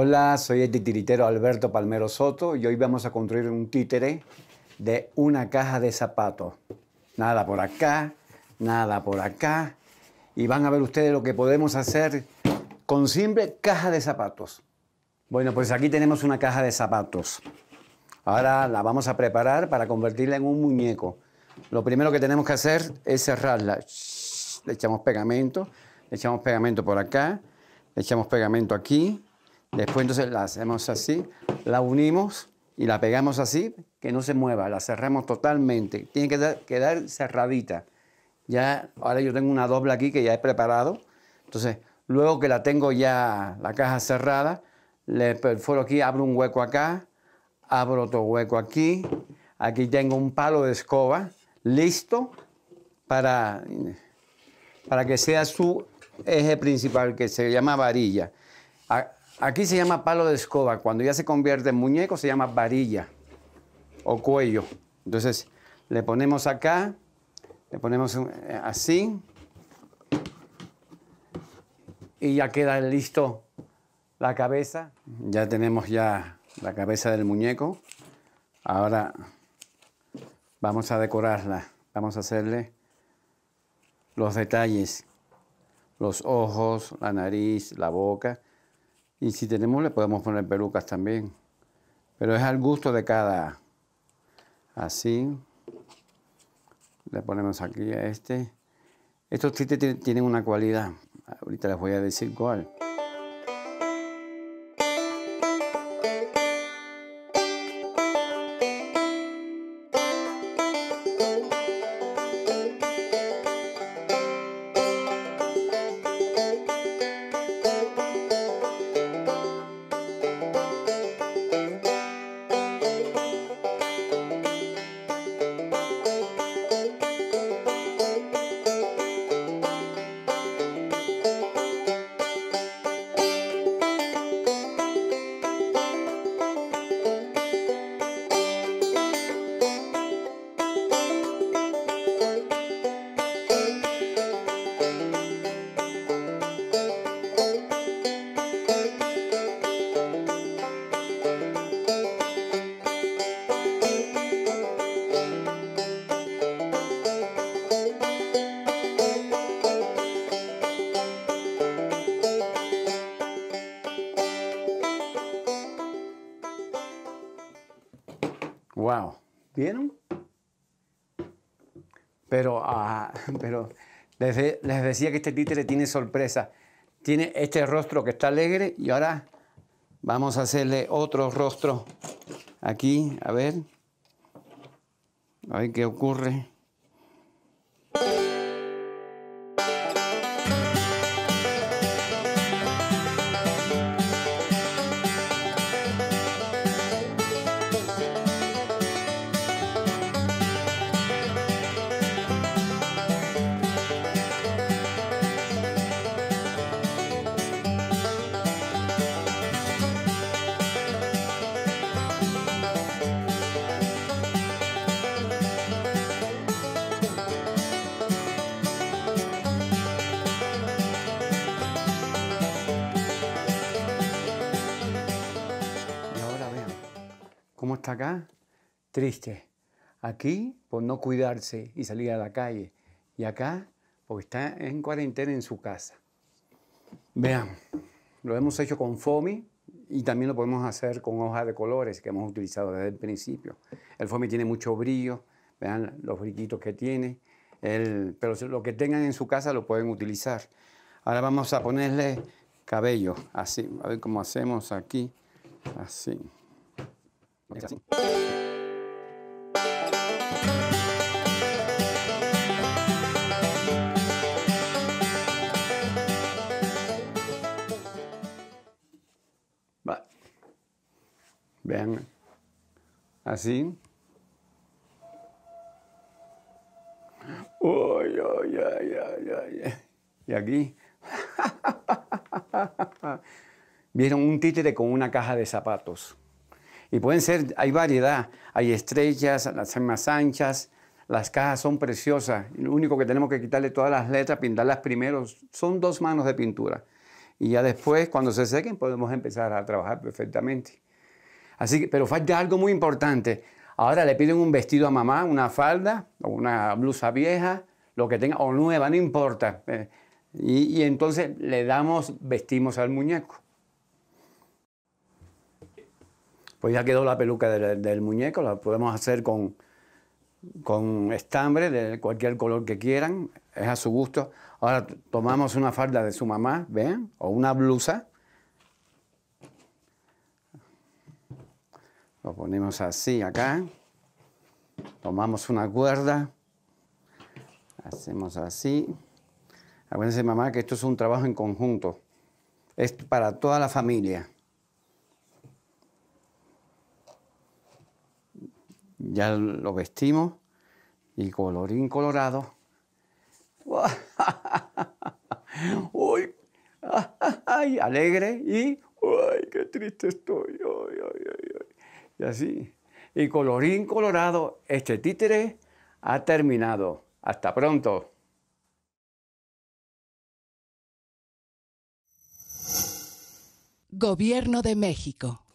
Hola, soy el titiritero Alberto Palmero Soto y hoy vamos a construir un títere de una caja de zapatos. Nada por acá, nada por acá. Y van a ver ustedes lo que podemos hacer con simple caja de zapatos. Bueno, pues aquí tenemos una caja de zapatos. Ahora la vamos a preparar para convertirla en un muñeco. Lo primero que tenemos que hacer es cerrarla. Le echamos pegamento, le echamos pegamento por acá, le echamos pegamento aquí Después entonces la hacemos así, la unimos y la pegamos así, que no se mueva, la cerramos totalmente. Tiene que quedar cerradita. Ya, ahora yo tengo una doble aquí que ya he preparado. Entonces, luego que la tengo ya la caja cerrada, le perforo aquí, abro un hueco acá, abro otro hueco aquí. Aquí tengo un palo de escoba listo para, para que sea su eje principal, que se llama varilla. Aquí se llama palo de escoba. Cuando ya se convierte en muñeco se llama varilla o cuello. Entonces le ponemos acá, le ponemos eh, así y ya queda listo la cabeza. Ya tenemos ya la cabeza del muñeco. Ahora vamos a decorarla. Vamos a hacerle los detalles, los ojos, la nariz, la boca y si tenemos, le podemos poner pelucas también. Pero es al gusto de cada. Así. Le ponemos aquí a este. Estos títeres tienen una cualidad. Ahorita les voy a decir cuál. Wow. ¿Vieron? Pero, ah, pero les, les, decía que este títere tiene sorpresa. Tiene este rostro que está alegre y ahora vamos a hacerle otro rostro aquí. A ver. A ver qué ocurre. Está acá? Triste. Aquí por no cuidarse y salir a la calle. Y acá porque está en cuarentena en su casa. Vean, lo hemos hecho con foamy y también lo podemos hacer con hojas de colores que hemos utilizado desde el principio. El foamy tiene mucho brillo, vean los brillitos que tiene, pero lo que tengan en su casa lo pueden utilizar. Ahora vamos a ponerle cabello, así, a ver cómo hacemos aquí, así. Va. Vean, así. Uy, uy, uy, y aquí. Vieron un títere con una caja de zapatos. Y pueden ser, hay variedad, hay estrellas, las más anchas, las cajas son preciosas. Lo único que tenemos que quitarle todas las letras, pintarlas primero, son dos manos de pintura. y ya después, cuando se sequen, podemos empezar a trabajar perfectamente. Así que, pero falta algo muy importante. Ahora le piden un vestido a mamá, una falda o una blusa vieja, lo que tenga, o nueva, no importa. Eh, y, entonces le damos, vestimos al muñeco. Pues ya quedó la peluca del, muñeco, la podemos hacer con, con estambre de cualquier color que quieran, es a su gusto. Ahora tomamos una falda de su mamá, ¿ven? O una blusa. Lo ponemos así acá. Tomamos una cuerda. Hacemos así. Acuérdense, mamá, que esto es un trabajo en conjunto. Es para toda la familia. Ya lo vestimos y colorín colorado. Ay, alegre y ay, qué triste estoy. y así. Y colorín colorado, este títere ha terminado. Hasta pronto. Gobierno de México.